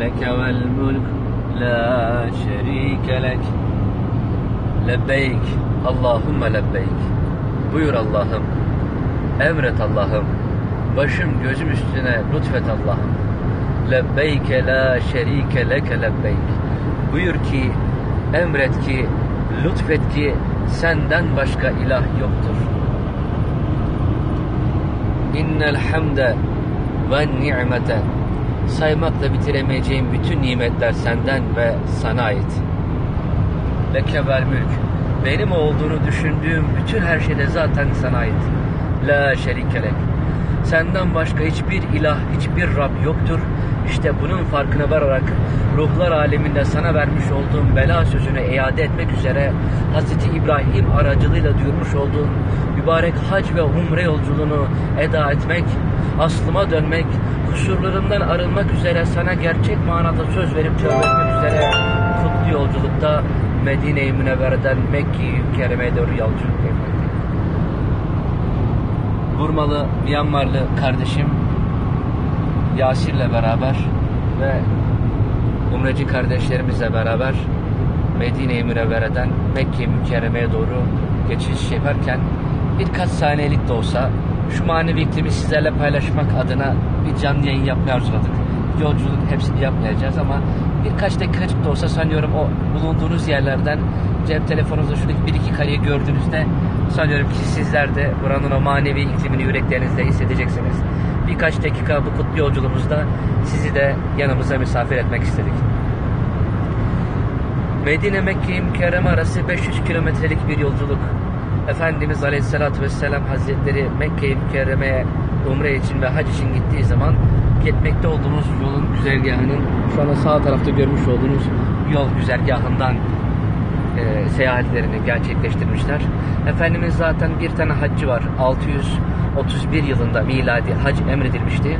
لك والملك لا şerike lek Lebbeyk Allahümme lebbeyk Buyur Allah'ım Emret Allah'ım Başım gözüm üstüne lütfet Allah'ım Lebbeyke la şerike leke lebbeyk Buyur ki emret ki lütfet ki senden başka ilah yoktur İnnel hamde ve ni'mete saymakla bitiremeyeceğim bütün nimetler senden ve sana ait. Leke vel mülk. Benim olduğunu düşündüğüm bütün her şey de zaten sana ait. La şerikelek. Senden başka hiçbir ilah, hiçbir Rab yoktur. İşte bunun farkına vararak ruhlar aleminde sana vermiş olduğum bela sözünü iade etmek üzere Hz. İbrahim aracılığıyla duyurmuş olduğum mübarek hac ve umre yolculuğunu eda etmek, aslıma dönmek, kusurlarımdan arınmak üzere sana gerçek manada söz verip cevap etmek üzere kutlu yolculukta Medine-i Münevvere'den Mekke-i Mükerreme'ye doğru yolculuk yapmak. Burmalı, Myanmarlı kardeşim Yasir'le beraber ve Umreci kardeşlerimizle beraber Medine-i Münevvere'den Mekke-i Mükerreme'ye doğru geçiş yaparken birkaç saniyelik de olsa şu manevi iklimi sizlerle paylaşmak adına bir canlı yayın yapmaya arzuladık. Yolculuk hepsini yapmayacağız ama birkaç dakikacık da olsa sanıyorum o bulunduğunuz yerlerden cep telefonunuzda şuradaki bir iki kareyi gördüğünüzde sanıyorum ki sizler de buranın o manevi iklimini yüreklerinizde hissedeceksiniz. Birkaç dakika bu kutlu yolculuğumuzda sizi de yanımıza misafir etmek istedik. Medine Mekke Mükerreme arası 500 kilometrelik bir yolculuk. Efendimiz Aleyhisselatü Vesselam Hazretleri Mekke-i Mükerreme'ye umre için ve hac için gittiği zaman gitmekte olduğumuz yolun güzergahının şu anda sağ tarafta görmüş olduğunuz yol güzergahından e, seyahatlerini gerçekleştirmişler. Efendimiz zaten bir tane haccı var. 631 yılında miladi hac emredilmişti.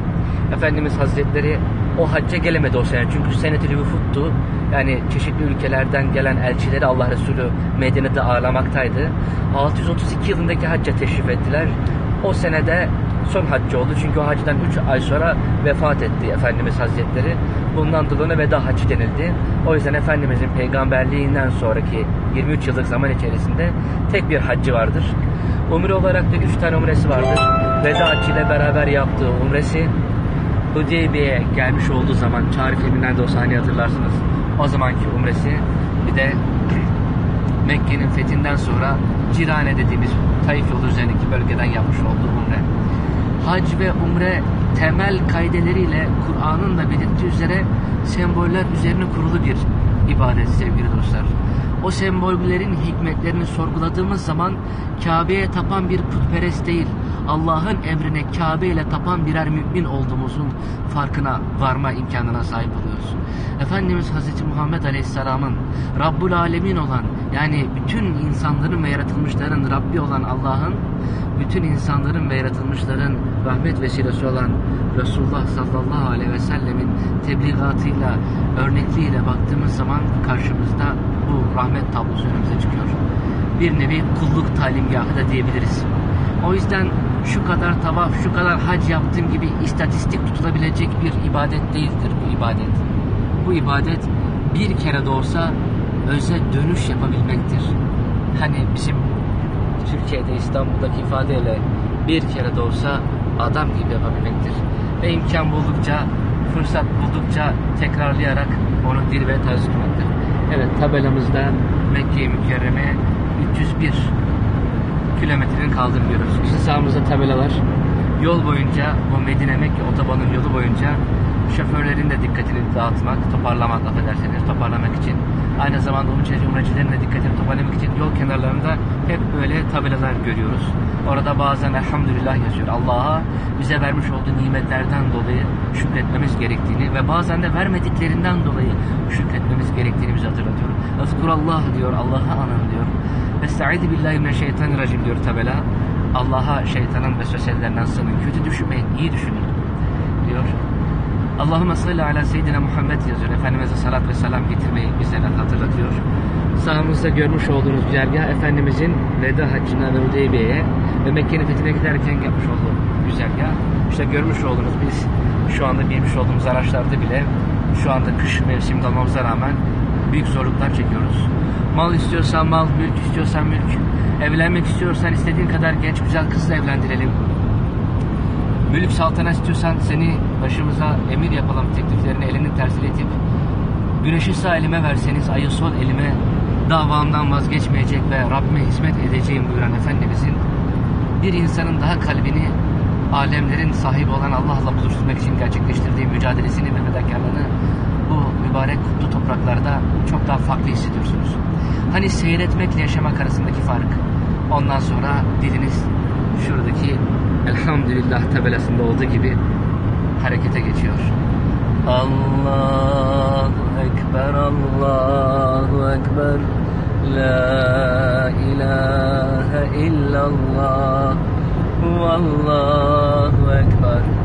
Efendimiz Hazretleri o hacca gelemedi o sene. Çünkü senetül vüfuttu. Yani çeşitli ülkelerden gelen elçileri Allah Resulü Medine'de ağırlamaktaydı. 632 yılındaki hacca teşrif ettiler. O senede son haccı oldu. Çünkü o hacdan 3 ay sonra vefat etti Efendimiz Hazretleri. Bundan dolayı veda hacı denildi. O yüzden Efendimizin peygamberliğinden sonraki 23 yıllık zaman içerisinde tek bir haccı vardır. Umre olarak da 3 tane umresi vardır. Veda hacı ile beraber yaptığı umresi Hudeybiye'ye gelmiş olduğu zaman Çağrı filminden de o sahneyi hatırlarsınız. O zamanki umresi bir de Mekke'nin fethinden sonra Cirane dediğimiz Taif yolu üzerindeki bölgeden yapmış olduğu umre. Hac ve umre temel kaideleriyle Kur'an'ın da belirttiği üzere semboller üzerine kurulu bir ibadet sevgili dostlar. O sembollerin hikmetlerini sorguladığımız zaman Kabe'ye tapan bir putperest değil, Allah'ın emrine Kabe ile tapan birer mümin olduğumuzun farkına varma imkanına sahip oluyoruz. Efendimiz Hz. Muhammed Aleyhisselam'ın Rabbul Alemin olan yani bütün insanların ve yaratılmışların Rabbi olan Allah'ın bütün insanların ve yaratılmışların rahmet vesilesi olan Resulullah sallallahu aleyhi ve sellemin tebligatıyla, örnekliğiyle baktığımız zaman karşımızda bu rahmet tablosu önümüze çıkıyor. Bir nevi kulluk talimgahı da diyebiliriz. O yüzden şu kadar tavaf, şu kadar hac yaptığım gibi istatistik tutulabilecek bir ibadet değildir bu ibadet. Bu ibadet bir kere de olsa öze dönüş yapabilmektir. Hani bizim Türkiye'de İstanbul'daki ifadeyle bir kere de olsa adam gibi yapabilmektir. Ve imkan buldukça, fırsat buldukça tekrarlayarak onu dil ve tarz. Evet tabelamızda Mekke-i Mükerreme 301 kilometrenin kaldığını görüyoruz. İşte sağımızda tabela var. Yol boyunca bu Medine Mekke otobanın yolu boyunca şoförlerin de dikkatini dağıtmak, toparlamak affedersiniz, toparlamak için. Aynı zamanda umrecilerin de dikkatini toparlamak için yol kenarlarında hep böyle tabelalar görüyoruz. Orada bazen elhamdülillah yazıyor. Allah'a bize vermiş olduğu nimetlerden dolayı şükretmemiz gerektiğini ve bazen de vermediklerinden dolayı şükretmemiz gerektiğini bize hatırlatıyor. Ezkurallah diyor, Allah'a anın diyor. Estaizu billahi mineşşeytanirracim diyor tabela. Allah'a şeytanın vesveselerinden sığının. Kötü düşünmeyin, iyi düşünün diyor. Allahümme salli ala seyyidina Muhammed yazıyor. Efendimiz'e salat ve selam getirmeyi bizlere hatırlatıyor. Sağımızda görmüş olduğunuz güzergah Efendimizin veda haccına ve Hudeybiye'ye ve Mekke'nin fethine giderken yapmış olduğu güzergah. İşte görmüş olduğunuz biz şu anda binmiş olduğumuz araçlarda bile şu anda kış mevsiminde olmamıza rağmen büyük zorluklar çekiyoruz. Mal istiyorsan mal, mülk istiyorsan mülk. Evlenmek istiyorsan istediğin kadar genç güzel kızla evlendirelim. Mülk saltanat istiyorsan seni başımıza emir yapalım tekliflerini elinin tersiyle itip güneşi sağ elime verseniz ayı sol elime davamdan vazgeçmeyecek ve Rabbime hizmet edeceğim buyuran Efendimizin bir insanın daha kalbini alemlerin sahibi olan Allah'la buluşturmak için gerçekleştirdiği mücadelesini ve fedakarlığını mübarek kutlu topraklarda çok daha farklı hissediyorsunuz. Hani seyretmekle yaşamak arasındaki fark. Ondan sonra diliniz şuradaki elhamdülillah tabelasında olduğu gibi harekete geçiyor. Allahu Ekber, Allahu Ekber, La ilahe illallah, Allahu Ekber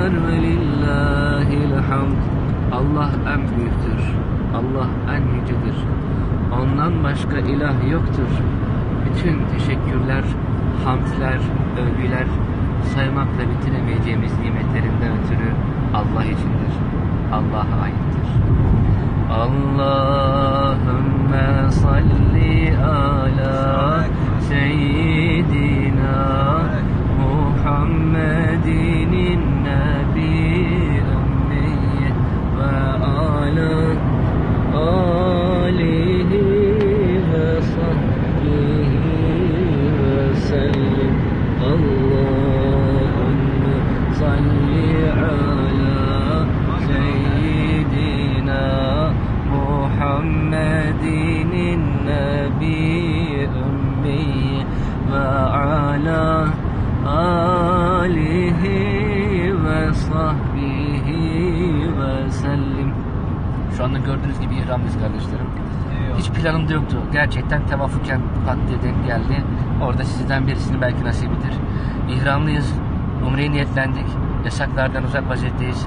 Ekber ve lillahil hamd. Allah en büyüktür. Allah en yücedir. Ondan başka ilah yoktur. Bütün teşekkürler, hamdler, övgüler saymakla bitiremeyeceğimiz nimetlerinden ötürü Allah içindir. Allah'a aittir. Allahümme salli ala seyyidina ihramlıyız kardeşlerim. Hiç planımda yoktu. Gerçekten tevafuken pat diye denk geldi. Orada sizden birisinin belki nasibidir. İhramlıyız. Umre'ye niyetlendik. Yasaklardan uzak vaziyetteyiz.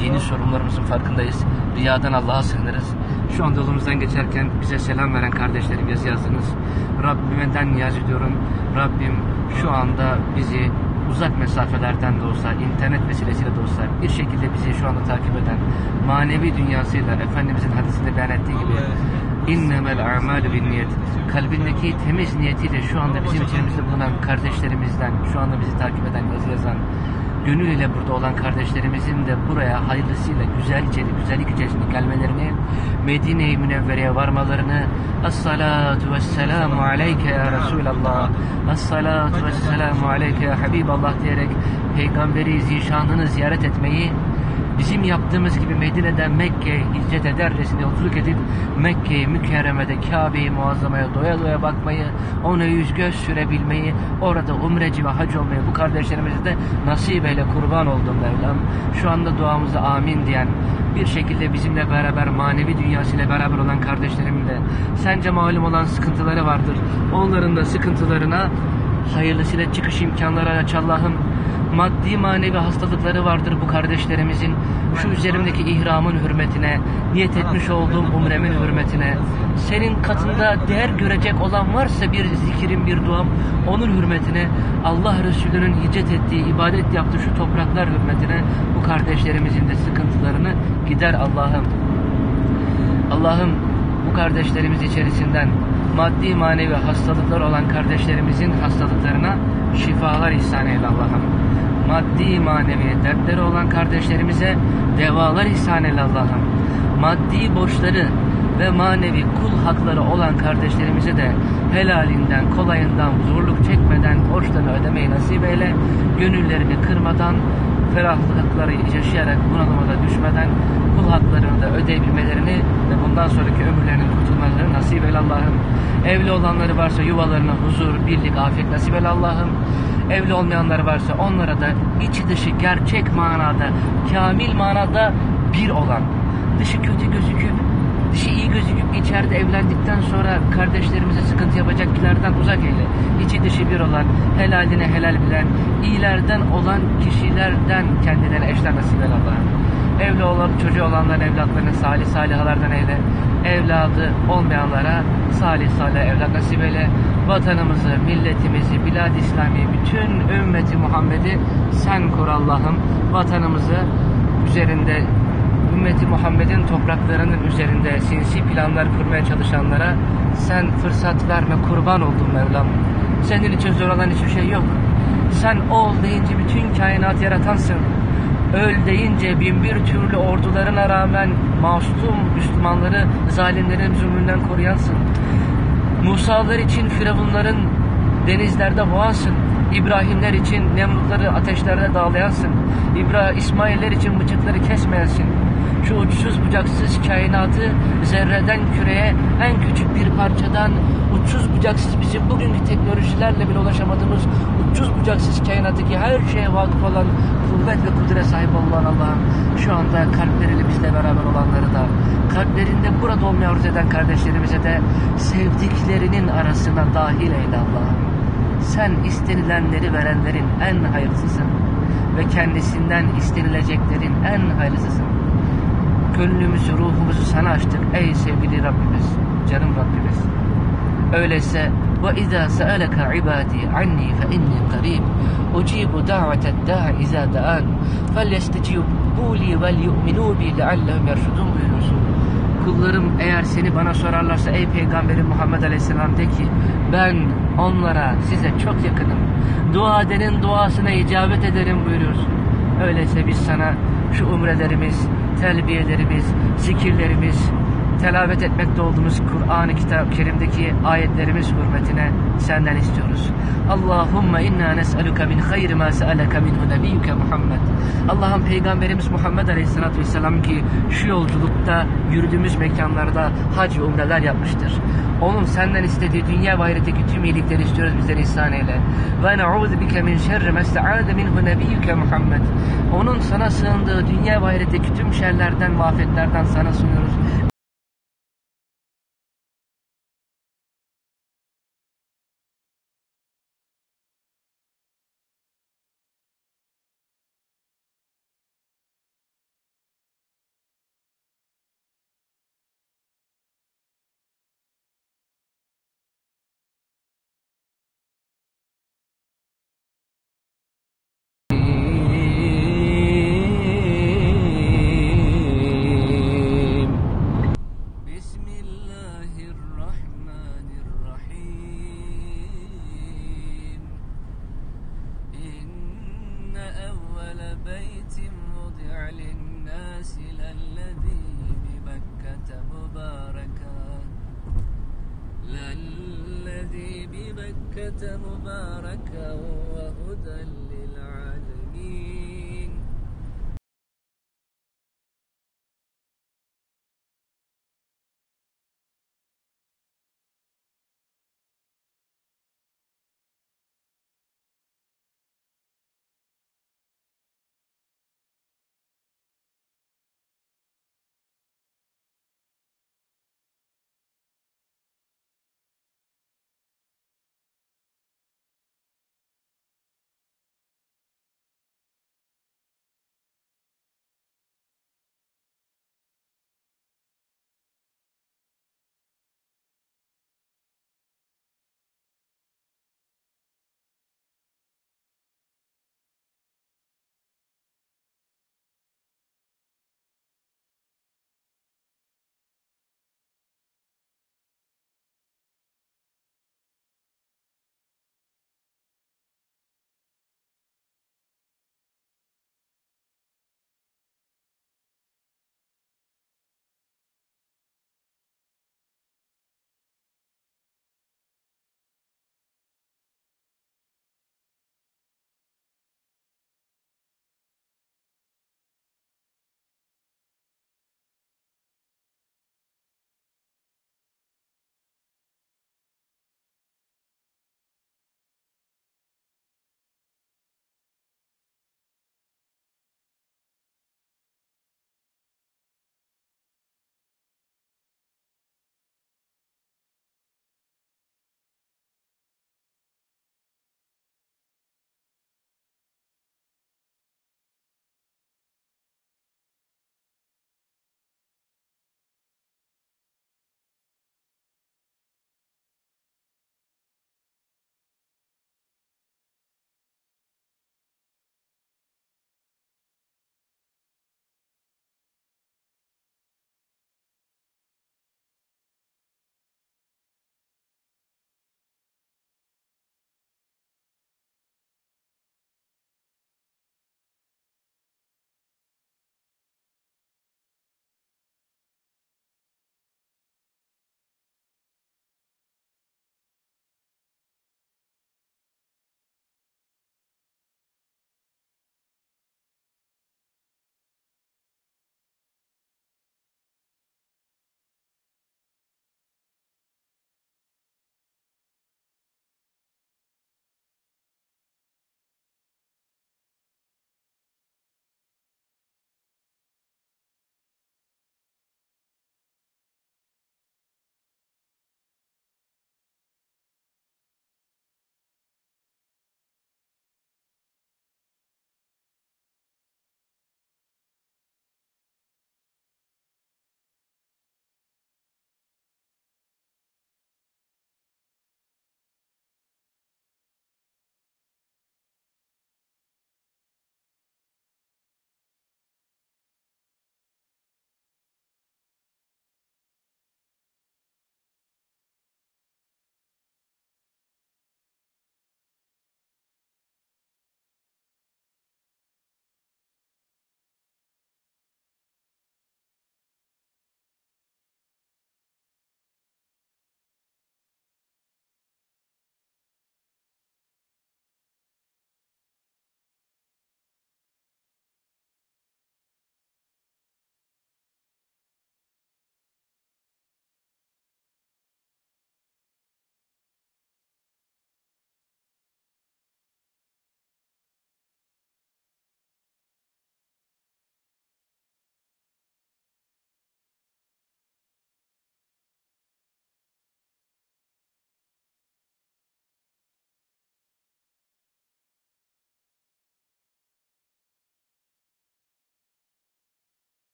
Dini sorunlarımızın farkındayız. Riyadan Allah'a sığınırız. Şu anda yolumuzdan geçerken bize selam veren kardeşlerim yazı yazdınız. Rabbimden niyaz ediyorum. Rabbim şu anda bizi uzak mesafelerden de olsa, internet vesilesiyle de olsa bir şekilde bizi şu anda takip eden manevi dünyasıyla Efendimizin hadisinde beyan ettiği gibi innemel a'malu bin niyet kalbindeki temiz niyetiyle şu anda bizim içerimizde bulunan kardeşlerimizden, şu anda bizi takip eden, yazı yazan, gönül ile burada olan kardeşlerimizin de buraya hayırlısıyla güzel içeri, güzellik içerisinde gelmelerini, Medine-i Münevvere'ye varmalarını, Es-salatu vesselamu aleyke ya Resulallah, Es-salatu vesselamu aleyke ya Habiballah diyerek Peygamberi zişanını ziyaret etmeyi, bizim yaptığımız gibi Medine'den Mekke'ye hicret edercesine yolculuk edip Mekke'yi mükerremede Kabe'yi muazzamaya doya doya bakmayı, ona yüz göz sürebilmeyi, orada umreci ve hac olmayı bu kardeşlerimize de nasip eyle kurban oldum Mevlam. Şu anda duamıza amin diyen bir şekilde bizimle beraber manevi dünyasıyla beraber olan kardeşlerimin de sence malum olan sıkıntıları vardır. Onların da sıkıntılarına hayırlısıyla çıkış imkanları aç Allah'ım. Maddi manevi hastalıkları vardır bu kardeşlerimizin. Şu üzerimdeki ihramın hürmetine, niyet etmiş olduğum umremin hürmetine, senin katında değer görecek olan varsa bir zikrim, bir duam, onun hürmetine, Allah Resulü'nün hicret ettiği, ibadet yaptığı şu topraklar hürmetine bu kardeşlerimizin de sıkıntılarını gider Allah'ım. Allah'ım bu kardeşlerimiz içerisinden maddi manevi hastalıklar olan kardeşlerimizin hastalıklarına şifalar ihsan eyle Allah'ım. Maddi manevi dertleri olan kardeşlerimize devalar ihsan eyle Allah'ım. Maddi borçları ve manevi kul hakları olan kardeşlerimize de helalinden, kolayından, zorluk çekmeden borçlarını ödemeyi nasip eyle. Gönüllerini kırmadan, ferahlıkları yaşayarak bunalıma da düşmeden kul haklarını da ödeyebilmelerini ve bundan sonraki ömürlerinin kurtulmalarını nasip eyle Allah'ım. Evli olanları varsa yuvalarına huzur, birlik, afiyet nasip eyle Allah'ım. Evli olmayanlar varsa onlara da içi dışı gerçek manada, kamil manada bir olan, dışı kötü gözüküp dışı iyi gözüküp içeride evlendikten sonra kardeşlerimize sıkıntı yapacaklardan uzak eyle. İçi dışı bir olan, helaline helal bilen, iyilerden olan kişilerden kendilerine eşler nasip eyle Allah'ım. Evli olan, çocuğu olanların evlatlarını salih salihalardan eyle. Evladı olmayanlara salih salih evlat nasip eyle. Vatanımızı, milletimizi, bilad İslami, bütün ümmeti Muhammed'i sen koru Allah'ım. Vatanımızı üzerinde ümmeti Muhammed'in topraklarının üzerinde sinsi planlar kurmaya çalışanlara sen fırsat verme kurban oldun Mevlam. Senin için zor olan hiçbir şey yok. Sen ol deyince bütün kainat yaratansın. Öl deyince bin bir türlü ordularına rağmen masum Müslümanları zalimlerin zulmünden koruyansın. Musalar için Firavunların denizlerde boğansın. İbrahimler için Nemrutları ateşlerde dağlayansın. İbrahim, İsmailler için bıçakları kesmeyensin. Şu uçsuz bucaksız kainatı zerreden küreye en küçük bir parçadan uçsuz bucaksız bizim bugünkü teknolojilerle bile ulaşamadığımız uçsuz bucaksız kainattaki her şeye vakıf olan kuvvet ve kudret sahip olan Allah'ım şu anda kalpleriyle bizle beraber olanları da kalplerinde burada olmaya arzu eden kardeşlerimize de sevdiklerinin arasına dahil eyle Allah'ım. Sen istenilenleri verenlerin en hayırlısısın ve kendisinden istenileceklerin en hayırlısısın. Gönlümüzü, ruhumuzu sana açtık ey sevgili Rabbimiz, canım Rabbimiz. Öyleyse ve izâ se'eleke ibâdî anni fe inni qarîb ucibu da'veted da'i izâ da'an felyestecibû li vel yu'minû bi leallehum yerşudûn buyuruyorsun. Kullarım eğer seni bana sorarlarsa ey peygamberim Muhammed Aleyhisselam de ki ben onlara size çok yakınım. Dua edenin duasına icabet ederim buyuruyorsun. Öyleyse biz sana şu umrelerimiz, telbiyelerimiz, zikirlerimiz, telavet etmekte olduğumuz Kur'an-ı Kerim'deki ayetlerimiz hürmetine senden istiyoruz. Allahümme inna nes'aluka min hayri ma se'aleka minhu nebiyyuke Muhammed. Allah'ım Peygamberimiz Muhammed Aleyhisselatü Vesselam ki şu yolculukta yürüdüğümüz mekanlarda hac ve umreler yapmıştır. Onun senden istediği dünya ve ahiretteki tüm iyilikleri istiyoruz bizden ihsan eyle. Ve ne'udhu bike min şerri mesta'ade minhu nebiyyuke Muhammed. Onun sana sığındığı dünya ve ahiretteki tüm şerlerden ve afetlerden sana sunuyoruz. بيت مضع للناس للذي ببكة مباركا للذي ببكة مباركا وهدى للعالمين.